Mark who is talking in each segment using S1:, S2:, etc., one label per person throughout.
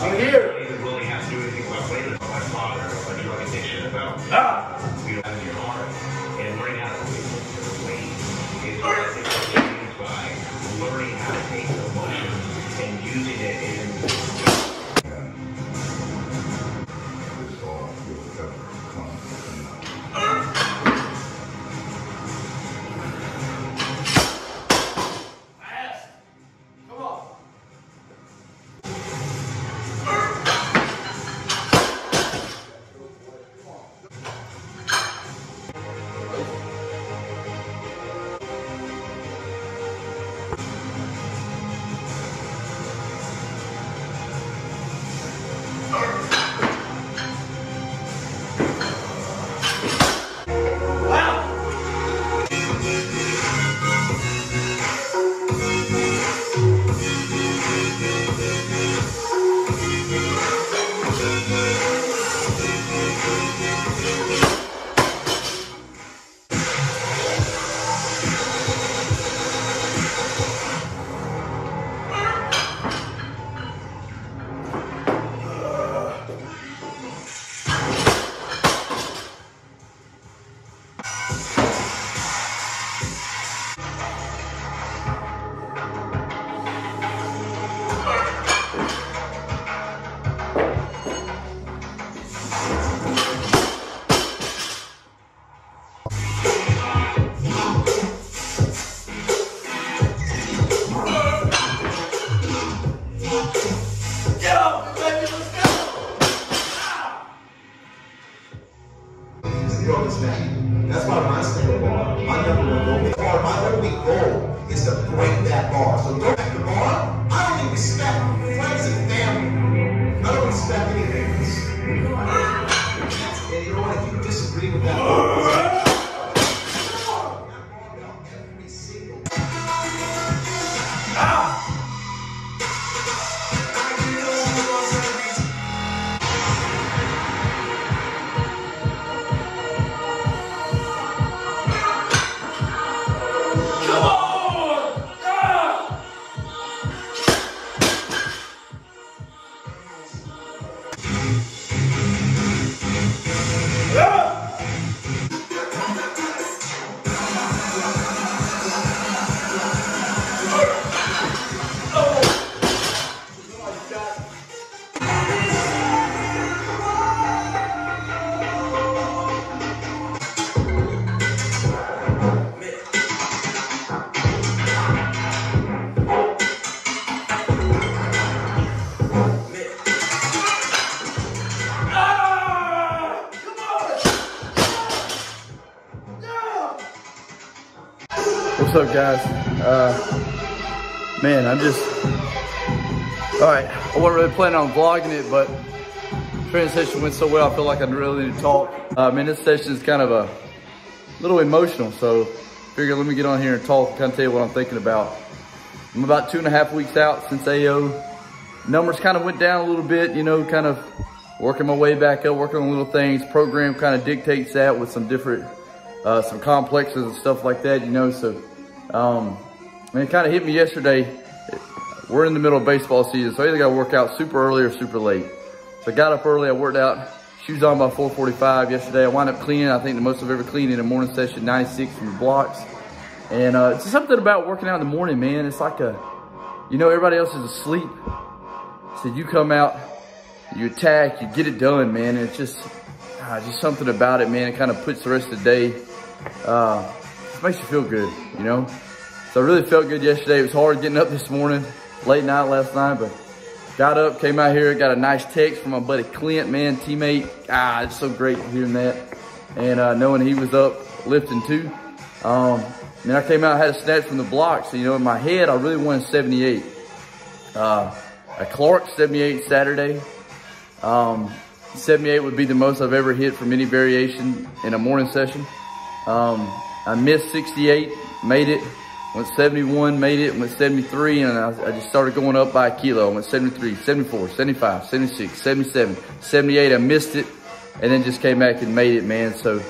S1: I'm here.
S2: That's why stay a bar, my number one goal, my only goal is to break that bar. So go back to bar. I don't even respect friends and family. I don't respect anything else. And you know what? If you disagree with that
S3: What's up, guys? Uh, man, I'm just all right. I wasn't really planning on vlogging it, but training session went so well. I feel like I really need to talk. Uh, man, this session is kind of a little emotional, so figure let me get on here and talk. Kind of tell you what I'm thinking about. I'm about two and a half weeks out since AO. Numbers kind of went down a little bit, you know, kind of working my way back up, working on little things. Program kind of dictates that with some different, uh, some complexes and stuff like that, you know. So, um, and it kind of hit me yesterday. We're in the middle of baseball season, so I either got to work out super early or super late. So I got up early, I worked out, shoes on by 4:45 yesterday. I wound up cleaning. I think the most I've ever cleaned in a morning session, 96 from the blocks. And uh, it's something about working out in the morning, man. It's like a, you know, everybody else is asleep. So you come out, you attack, you get it done, man. And it's just, ah, just something about it, man. It kind of puts the rest of the day, uh, it makes you feel good, you know? So I really felt good yesterday. It was hard getting up this morning, late night last night, but got up, came out here, got a nice text from my buddy Clint, man, teammate. Ah, it's so great hearing that. And uh, knowing he was up lifting too. Um, then I came out, I had a snatch from the block. So, you know, in my head, I really wanted 78. Uh, a Clark 78 Saturday. Um, 78 would be the most I've ever hit from any variation in a morning session. Um, I missed 68, made it, went 71, made it, went 73, and I, I just started going up by a kilo. I went 73, 74, 75, 76, 77, 78. I missed it, and then just came back and made it, man. So,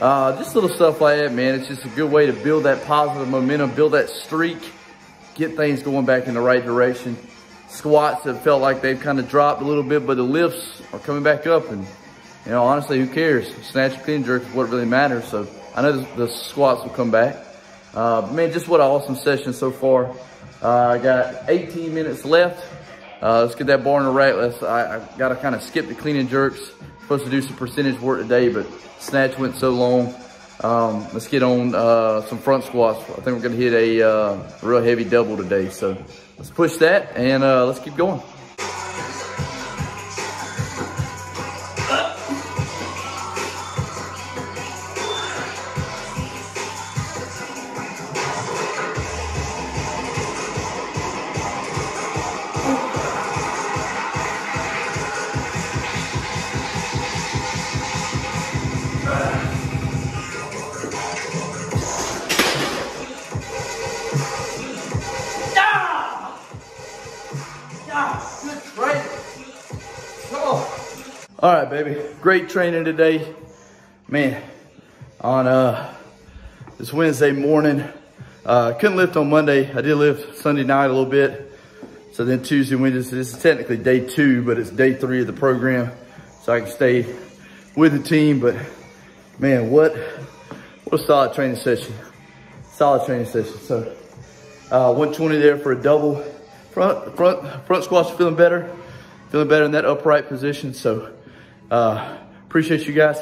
S3: uh, just little stuff like that, man. It's just a good way to build that positive momentum, build that streak. get things going back in the right direction. Squats have felt like they've kind of dropped a little bit, but the lifts are coming back up. And, you know, honestly, who cares? Snatch clean jerk is what really matters. So I know the, the squats will come back. Uh, man, just what an awesome session so far. Uh, I got 18 minutes left. Uh, let's get that bar in the rack. Let's, I, I got to kind of skip the clean and jerks. Supposed to do some percentage work today, but snatch went so long. Um, let's get on uh, some front squats. I think we're gonna hit a uh, real heavy double today. So let's push that and uh, let's keep going. All right, baby. Great training today. Man, on uh, this Wednesday morning, uh, couldn't lift on Monday. I did lift Sunday night a little bit. So then Tuesday, Wednesday, this is technically day two, but it's day three of the program. So I can stay with the team. But man, what, what a solid training session. Solid training session. So uh, 120 there for a double. Front, front, front squats feeling better. Feeling better in that upright position. So uh, appreciate you guys.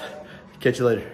S3: Catch you later.